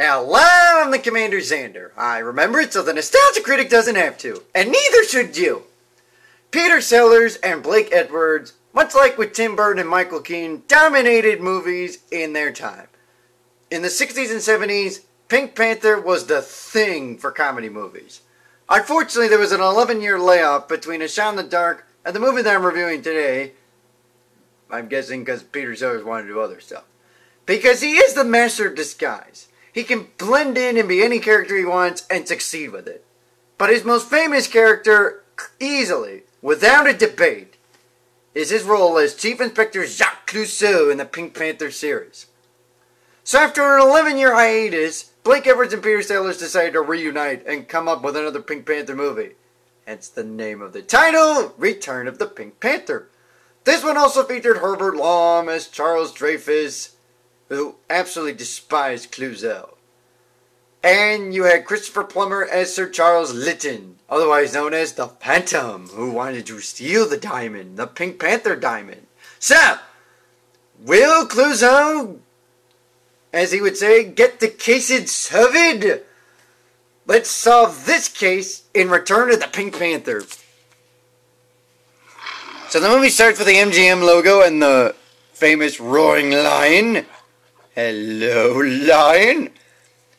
Hello, I'm the Commander Zander. I remember it so the Nostalgia Critic doesn't have to, and neither should you. Peter Sellers and Blake Edwards, much like with Tim Burton and Michael Keaton, dominated movies in their time. In the 60s and 70s, Pink Panther was the thing for comedy movies. Unfortunately, there was an 11 year layoff between A Shot in the Dark and the movie that I'm reviewing today. I'm guessing because Peter Sellers wanted to do other stuff. Because he is the master of disguise. He can blend in and be any character he wants and succeed with it. But his most famous character, easily, without a debate, is his role as Chief Inspector Jacques Clouseau in the Pink Panther series. So after an 11 year hiatus, Blake Edwards and Peter Sellers decided to reunite and come up with another Pink Panther movie. Hence the name of the title, Return of the Pink Panther. This one also featured Herbert Lom as Charles Dreyfus, who absolutely despised Clouseau. And you had Christopher Plummer as Sir Charles Lytton, otherwise known as the Phantom, who wanted to steal the diamond, the Pink Panther diamond. So, will Clouseau, as he would say, get the case solved? Let's solve this case in Return of the Pink Panther. So the movie starts with the MGM logo and the famous roaring lion. Hello, lion.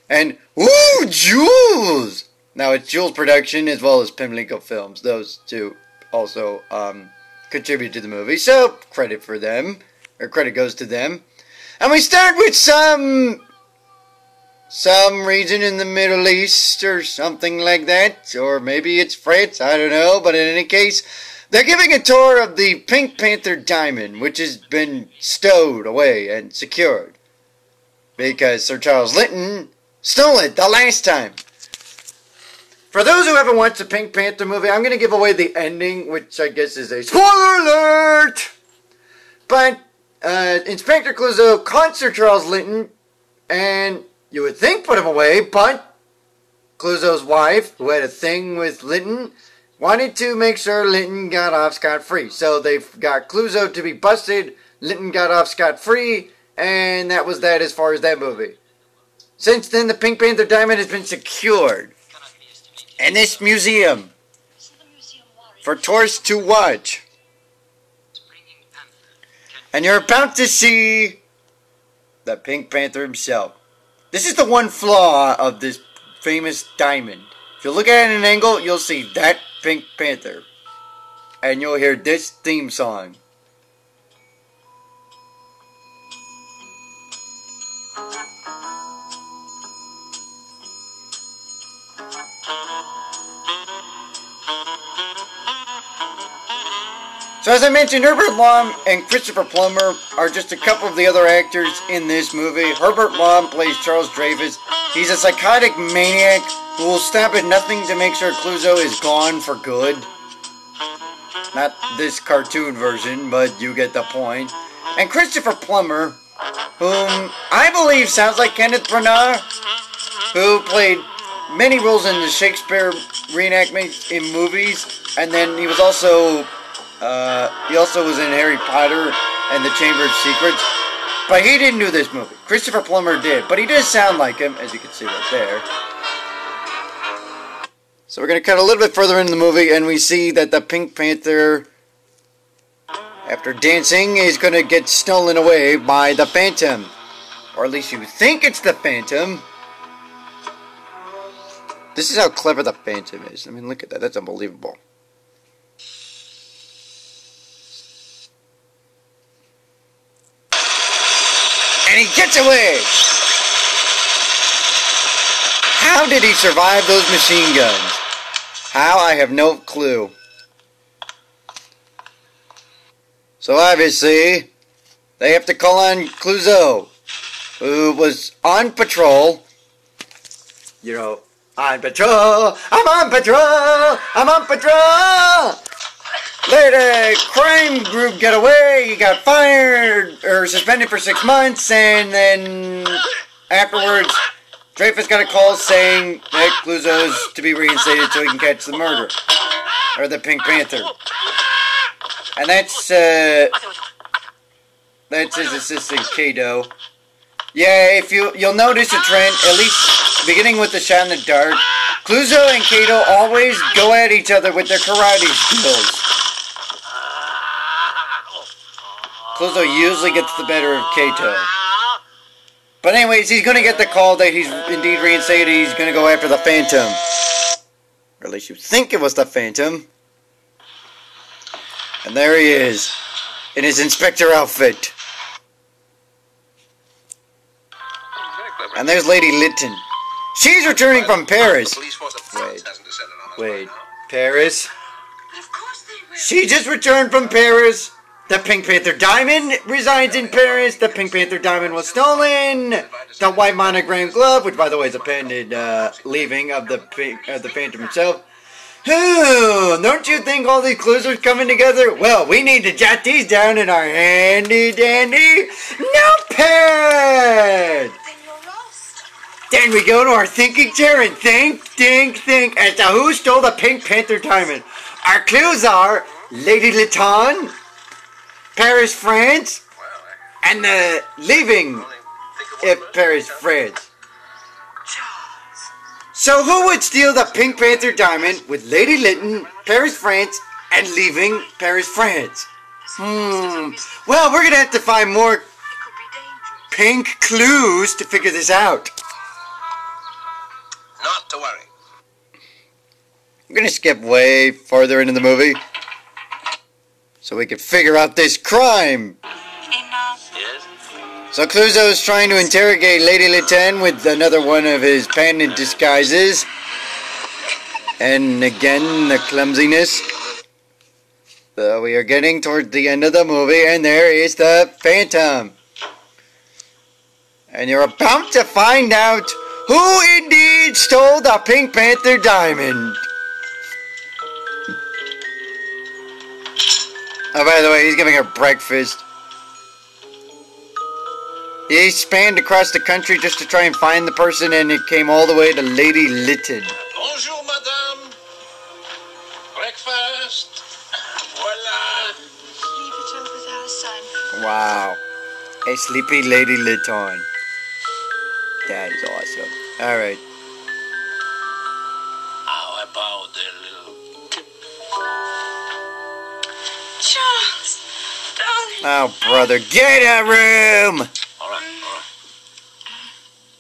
And, ooh, Jules! Now, it's Jules Production as well as Pimlico Films. Those two also um, contribute to the movie, so credit for them, or credit goes to them. And we start with some some region in the Middle East or something like that, or maybe it's France, I don't know, but in any case, they're giving a tour of the Pink Panther diamond, which has been stowed away and secured because Sir Charles Linton stole it the last time. For those who haven't watched the Pink Panther movie, I'm going to give away the ending, which I guess is a spoiler alert. But uh, Inspector Clouseau caught Sir Charles Linton and you would think put him away, but Clouseau's wife, who had a thing with Linton, wanted to make sure Linton got off scot free. So they got Clouseau to be busted. Linton got off scot free and that was that as far as that movie. Since then, the Pink Panther diamond has been secured in this museum for tourists to watch. And you're about to see the Pink Panther himself. This is the one flaw of this famous diamond. If you look at it at an angle, you'll see that Pink Panther. And you'll hear this theme song. So as I mentioned, Herbert Lom and Christopher Plummer are just a couple of the other actors in this movie. Herbert Lom plays Charles Dreyfus. He's a psychotic maniac who will stop at nothing to make sure Clouseau is gone for good. Not this cartoon version, but you get the point. And Christopher Plummer, whom I believe sounds like Kenneth Branagh, who played many roles in the Shakespeare reenactment in movies, and then he was also uh, he also was in Harry Potter and the Chamber of Secrets. But he didn't do this movie. Christopher Plummer did. But he does sound like him, as you can see right there. So we're going to cut a little bit further into the movie, and we see that the Pink Panther, after dancing, is going to get stolen away by the Phantom. Or at least you think it's the Phantom. This is how clever the Phantom is. I mean, look at that. That's unbelievable. and he gets away. How did he survive those machine guns? How? I have no clue. So obviously, they have to call on Clouseau, who was on patrol. You know, on patrol, I'm on patrol, I'm on patrol. Let a crime group get away. He got fired or suspended for six months, and then afterwards, Dreyfus got a call saying that Clouseau's to be reinstated so he can catch the murder. or the Pink Panther. And that's uh, that's his assistant Cato. Yeah, if you you'll notice a trend, at least beginning with the shot in the dark, Clouseau and Cato always go at each other with their karate skills. Clouseau usually gets the better of Cato. But anyways, he's gonna get the call that he's indeed reinstated. He's gonna go after the Phantom. Or at least you think it was the Phantom. And there he is, in his inspector outfit. And there's Lady Litton. She's returning from Paris. Wait, wait, Paris? She just returned from Paris. The Pink Panther Diamond resides in Paris. The Pink Panther Diamond was stolen. The white monogram glove, which by the way is a patented uh, leaving of the Pink, uh, the Phantom himself. Don't you think all these clues are coming together? Well, we need to jot these down in our handy dandy notepad. Then we go to our thinking chair and think, think, think as to who stole the Pink Panther diamond. Our clues are Lady Litton, Paris, France, and the leaving if Paris, France. So who would steal the Pink Panther diamond with Lady Litton, Paris, France, and leaving Paris, France? Hmm. Well, we're gonna have to find more pink clues to figure this out. Not to worry. I'm gonna skip way farther into the movie so we can figure out this crime. Yes? So Clouseau is trying to interrogate Lady Litton with another one of his patented disguises. And again, the clumsiness. So we are getting towards the end of the movie, and there is the Phantom. And you're about to find out who indeed stole the Pink Panther diamond. Oh, by the way, he's giving her breakfast. He spanned across the country just to try and find the person, and it came all the way to Lady Litton. Bonjour, madame. Breakfast. Voila. Leave it over. Wow. A sleepy Lady Litton. That is awesome. Alright. Charles, darling. Oh, brother, get a room! All right, all right.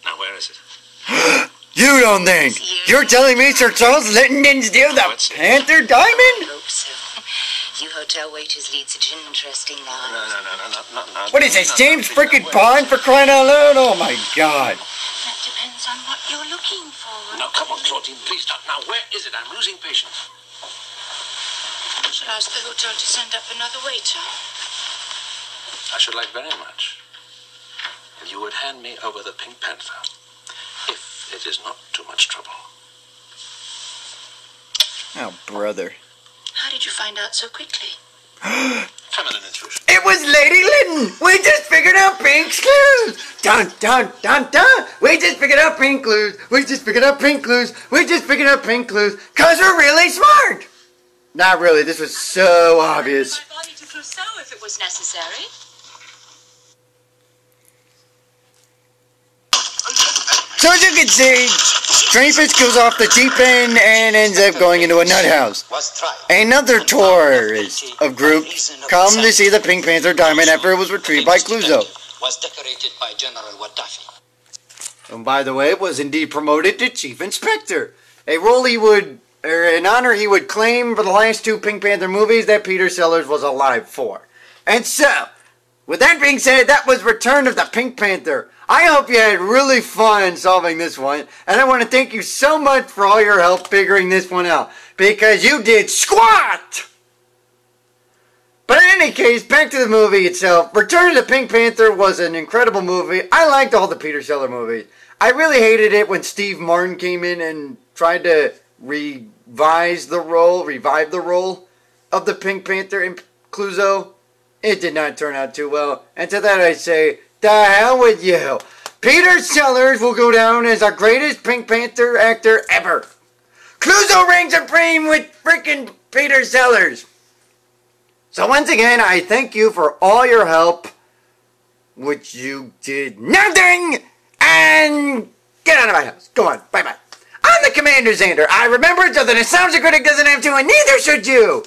Now, where is it? You don't think? You're telling me Sir Charles Litton didn't steal the Panther diamond? hope so. You hotel waiters lead such interesting No, lives. no, no, no, no, no, no. What is this, James no, freaking no, Bond for crying out loud? Oh my god. That depends on what you're looking for. Now, come on, Claudine, please stop. Now, where is it? I'm losing patience. Shall I ask the hotel to send up another waiter? I should like very much if you would hand me over the Pink Panther, if it is not too much trouble. Oh, brother. How did you find out so quickly? Feminine intuition. It was Lady Litton! We just figured out pink clues! Dun dun dun dun! We just figured out pink clues! We just figured out pink clues! We just figured out pink clues! Cause we're really smart! Not really, this was so obvious. My body to Clouseau if it was necessary. So as you can see, Dreyfus goes off the deep end and ends up going into a nut house. was tried. Another tourist of groups come to see the Pink Panther diamond after it was retrieved by Clouseau. Was decorated by General Gaddafi. And by the way, was indeed promoted to Chief Inspector. A role he would, Er, or an honor he would claim for the last two Pink Panther movies that Peter Sellers was alive for. And so, with that being said, that was Return of the Pink Panther. I hope you had really fun solving this one, and I want to thank you so much for all your help figuring this one out, because you did squat! But in any case, back to the movie itself. Return of the Pink Panther was an incredible movie. I liked all the Peter Seller movies. I really hated it when Steve Martin came in and tried to revise the role, revive the role of the Pink Panther in Clouseau. It did not turn out too well. And to that I say, the hell with you. Peter Sellers will go down as the greatest Pink Panther actor ever. Clouseau reigns supreme with freaking Peter Sellers. So once again, I thank you for all your help which you did nothing, and get out of my house. Go on. Bye bye. The Commander Zander. I remember it so the nostalgia critic doesn't have to, and neither should you.